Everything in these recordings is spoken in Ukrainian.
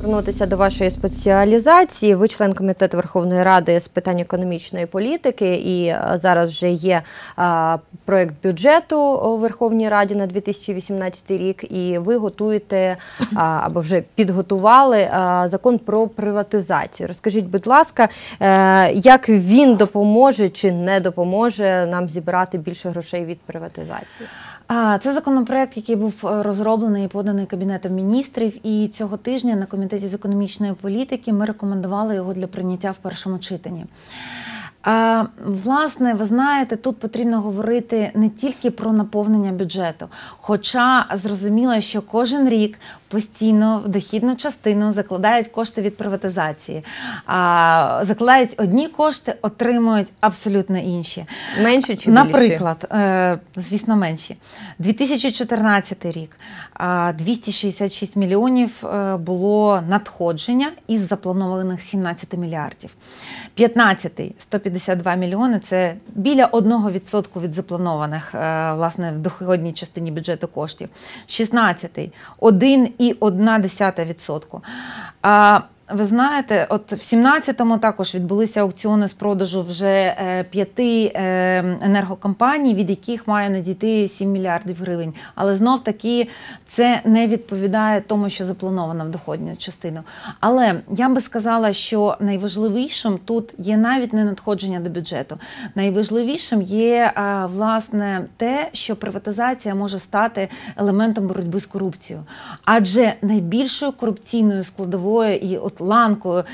Повернутися до вашої спеціалізації. Ви член комітету Верховної Ради з питань економічної політики, і е, зараз вже є а, проект бюджету у Верховній Раді на 2018 рік. І ви готуєте а, або вже підготували закон про приватизацію. Розкажіть, будь ласка, е, як він допоможе чи не допоможе нам зібрати більше грошей від приватизації? Це законопроект, який був е, розроблений і поданий Кабінетом міністрів. І цього тижня на комітеті з економічної політики ми рекомендували його для прийняття в першому читанні. А, Власне, ви знаєте, тут потрібно говорити не тільки про наповнення бюджету, хоча зрозуміло, що кожен рік постійно в дохідну частину закладають кошти від приватизації. А, Закладають одні кошти, отримують абсолютно інші. Менші чи Наприклад, е, звісно, менші. 2014 рік 266 мільйонів е, було надходження із запланованих 17 мільярдів. 15-й 152 мільйони це біля 1% від запланованих власне в доходній частині бюджету коштів. 16-й 1,1%. Ви знаєте, от в 17-му також відбулися аукціони з продажу вже е, п'яти е, енергокомпаній, від яких має надійти 7 мільярдів гривень. Але знов таки це не відповідає тому, що заплановано в доходню частину. Але я би сказала, що найважливішим тут є навіть не надходження до бюджету. Найважливішим є власне те, що приватизація може стати елементом боротьби з корупцією, адже найбільшою корупційною складовою і от ланкою,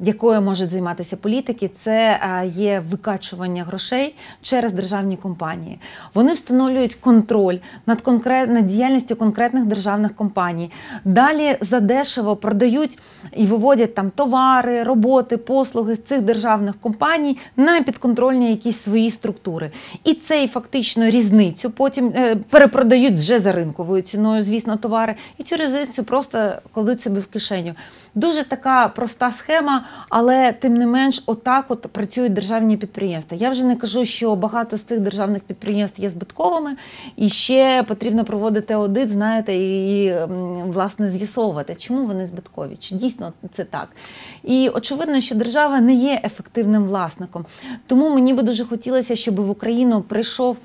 якою можуть займатися політики, це є викачування грошей через державні компанії. Вони встановлюють контроль над конкрет... над діяльністю конкретних державних компаній. Далі задешево продають і виводять там товари, роботи, послуги з цих державних компаній на підконтрольні якісь свої структури. І цей фактично різницю потім е, перепродають вже за ринковою ціною, звісно, товари, і цю різницю просто кладуть собі в кишеню. Дуже така проста схема, але тим не менш, отак от працюють державні підприємства. Я вже не кажу, що багато з цих державних підприємств є збитковими, і ще потрібно проводити аудит, знаєте, і власне з'ясовувати, чому вони збиткові, чи дійсно це так. І очевидно, що держава не є ефективним власником. Тому мені би дуже хотілося, щоб в Україну прийшов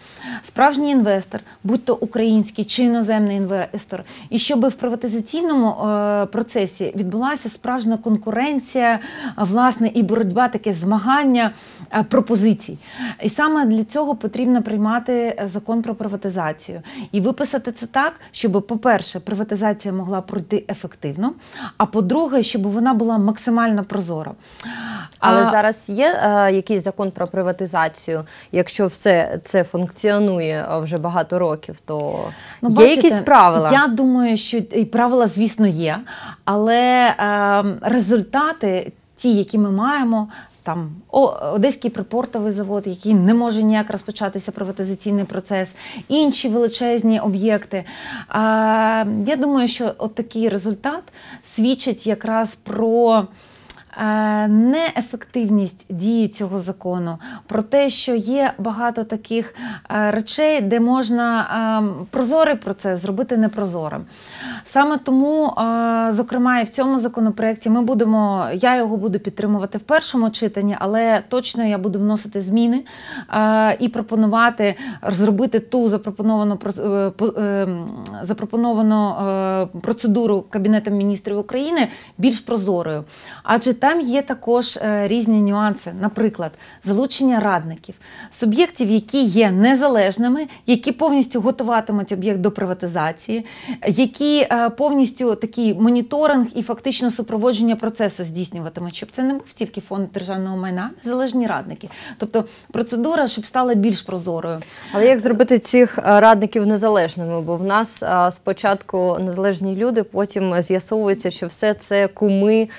справжній інвестор, будь то український чи іноземний інвестор, і щоб в приватизаційному е, процесі відбулася справжня конкуренція, власне, і боротьба, таке змагання е, пропозицій. І саме для цього потрібно приймати закон про приватизацію і виписати це так, щоб, по-перше, приватизація могла пройти ефективно, а по-друге, щоб вона була максимально прозора. Але а... зараз є е, якийсь закон про приватизацію. Якщо все це функціонує вже багато років, то ну, є бачите, якісь правила? Я думаю, що і правила, звісно, є, але е, результати, ті, які ми маємо. Там Одеський припортовий завод, який не може ніяк розпочатися приватизаційний процес, інші величезні об'єкти. Я думаю, що от такий результат свідчить якраз про. Е, неефективність дії цього закону, про те, що є багато таких е, речей, де можна е, прозорий процес зробити непрозорим. Саме тому, зокрема, і в цьому законопроекті ми будемо, я його буду підтримувати в першому читанні, але точно я буду вносити зміни і пропонувати зробити ту запропоновану запропоновану процедуру Кабінетом міністрів України більш прозорою. Адже там є також е, різні нюанси, наприклад, залучення радників, суб'єктів, які є незалежними, які повністю готуватимуть об'єкт до приватизації, які е, повністю такий моніторинг і фактично супроводження процесу здійснюватимуть, щоб це не був тільки фонд державного майна, незалежні радники. Тобто процедура, щоб стала більш прозорою. Але як зробити цих е, радників незалежними? Бо в нас спочатку незалежні люди, потім з'ясовується, що все це куми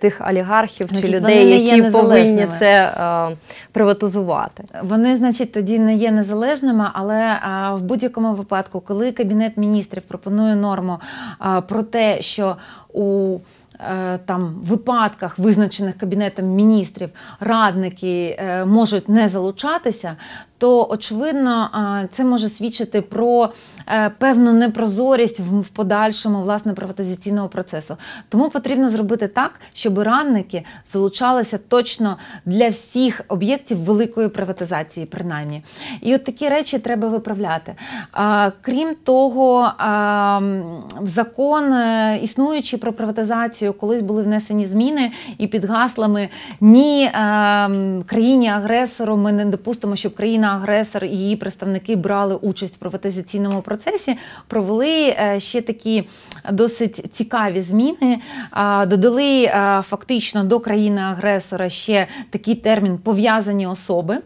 тих олігархів чи людей, які повинні це е, приватизувати. Вони, значить, тоді не є незалежними, але е, в будь-якому випадку, коли кабінет міністрів пропонує норму е, про те, що у Е, там випадках, визначених кабінетом міністрів, радники можуть не залучатися, то очевидно це може свідчити про Е, певну непрозорість в подальшому власне приватизаційного процесу. Тому потрібно зробити так, щоб ранники залучалися точно для всіх об'єктів великої приватизації, принаймні. І от такі речі треба виправляти. Крім того, в закон е, існуючий про приватизацію, колись були внесені зміни, і під гаслами ні країні-агресору ми не допустимо, щоб країна-агресор і її представники брали участь в приватизаційному процесі провели е, ще такі досить цікаві зміни. Додали е, фактично до країни-агресора ще такий термін пов'язані особи.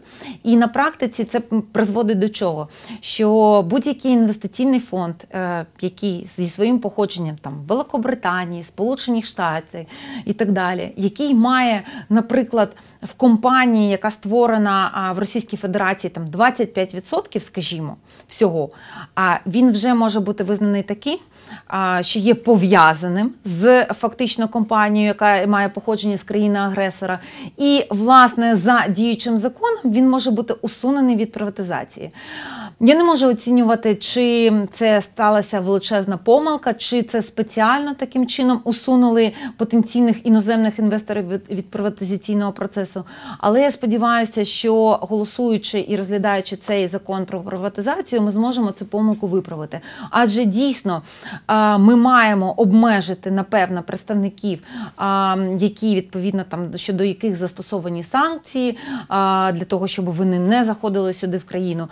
І на практиці це призводить до чого? Що будь-який інвестиційний фонд, е, який зі своїм походженням там Великобританії, Сполучених Штатів і так далі, який має, наприклад, в компанії, яка створена в Російській Федерації, там 25%, скажімо, всього, а він вже може бути визнаний таким, що є пов'язаним з фактично компанією, яка має походження з країни-агресора. І, власне, за діючим законом він може бути усунений від приватизації. Я не можу оцінювати, чи це сталася величезна помилка, чи це спеціально таким чином усунули потенційних іноземних інвесторів від, від приватизаційного процесу. Але я сподіваюся, що голосуючи і розглядаючи цей закон про приватизацію, ми зможемо цю помилку виправити. Адже дійсно ми маємо обмежити напевно представників, які відповідно там щодо яких застосовані санкції для того, щоб вони не заходили сюди в країну.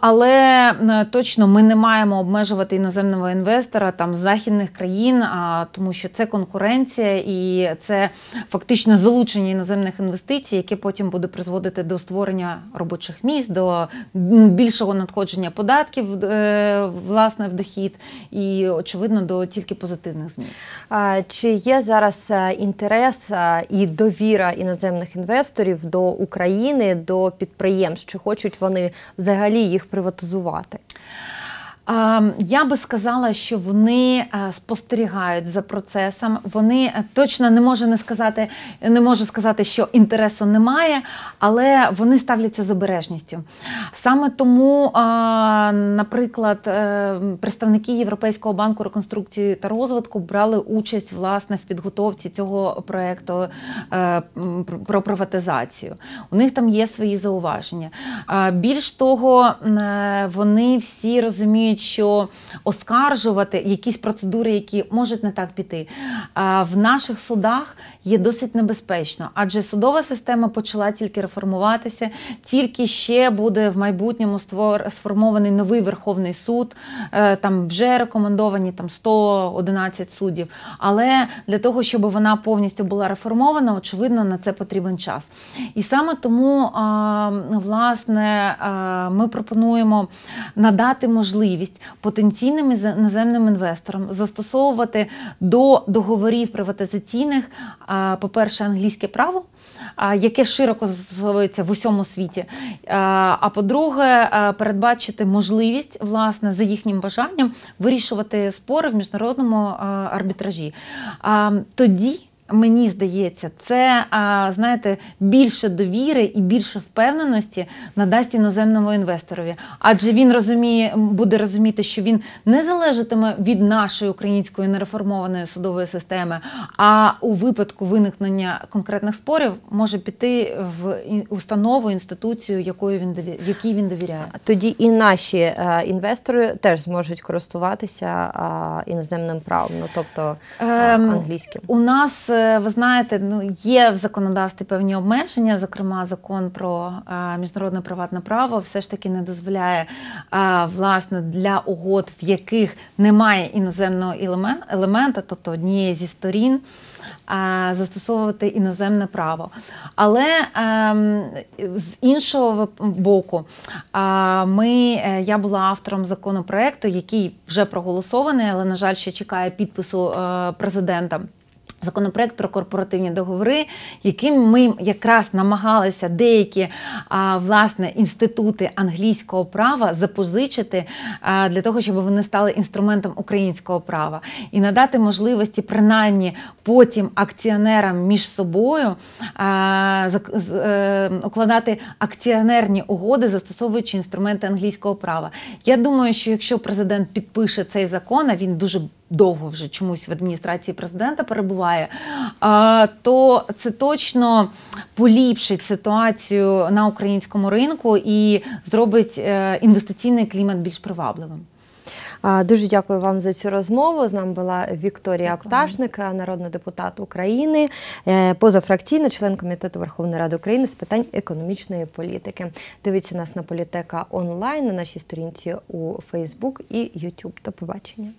Але точно ми не маємо обмежувати іноземного інвестора там з західних країн, тому що це конкуренція і це фактично залучення іноземних інвестицій, яке потім буде призводити до створення робочих місць, до більшого надходження податків е, власне в дохід, і очевидно до тільки позитивних змін. Чи є зараз е, інтерес е, і довіра іноземних інвесторів до України, до підприємств? Чи хочуть вони взагалі? Їх приватизувати? Я би сказала, що вони е, спостерігають за процесом. Вони е, точно не можу не сказати, не можу сказати, що інтересу немає, але вони ставляться з обережністю. Саме тому, наприклад, е, представники Європейського банку реконструкції та розвитку брали участь власне в підготовці цього проєкту про приватизацію. У них там є свої зауваження. Більш того, вони всі розуміють розуміють, що оскаржувати якісь процедури, які можуть не так піти, в наших судах є досить небезпечно, адже судова система почала тільки реформуватися, тільки ще буде в майбутньому сформований новий Верховний суд. Е, там вже рекомендовані там 111 суддів. Але для того, щоб вона повністю була реформована, очевидно, на це потрібен час. І саме тому, власне, ми пропонуємо надати можливість можливість потенційним іноземним інвесторам застосовувати до договорів приватизаційних, по-перше, англійське право. Яке широко застосовується в усьому світі. А по-друге, передбачити можливість власне за їхнім бажанням вирішувати спори в міжнародному арбітражі. Тоді мені здається, це знаєте більше довіри і більше впевненості надасть іноземному інвесторові, адже він розуміє, буде розуміти, що він не залежатиме від нашої української нереформованої судової системи, а у випадку виникнення конкретних спорів може піти в установу інституцію, якою він якій він довіряє. Тоді і наші е, інвестори теж зможуть користуватися іноземним правом, ну тобто ем, англійським. У нас е, ви знаєте, ну є в законодавстві певні обмеження. Зокрема, закон про міжнародне приватне право все ж таки не дозволяє власне для угод, в яких немає іноземного елемента, тобто однієї зі сторін. Застосовувати іноземне право. Але ем, з іншого боку, ми, е, я була автором законопроекту, який вже проголосований, але, на жаль, ще чекає підпису е, президента Законопроект про корпоративні договори, яким ми якраз намагалися деякі а, власне інститути англійського права запозичити а, для того, щоб вони стали інструментом українського права і надати можливості, принаймні потім акціонерам між собою а, з- е, укладати акціонерні угоди, застосовуючи інструменти англійського права. Я думаю, що якщо президент підпише цей закон, а він дуже довго вже чомусь в адміністрації президента перебуває, то це точно поліпшить ситуацію на українському ринку і зробить е, інвестиційний клімат більш привабливим. Дуже дякую вам за цю розмову. З нами була Вікторія Дякую. Пташник, народний депутат України, е, позафракційний член комітету Верховної Ради України з питань економічної політики. Дивіться нас на політека онлайн на нашій сторінці у Фейсбук і Ютуб. До побачення.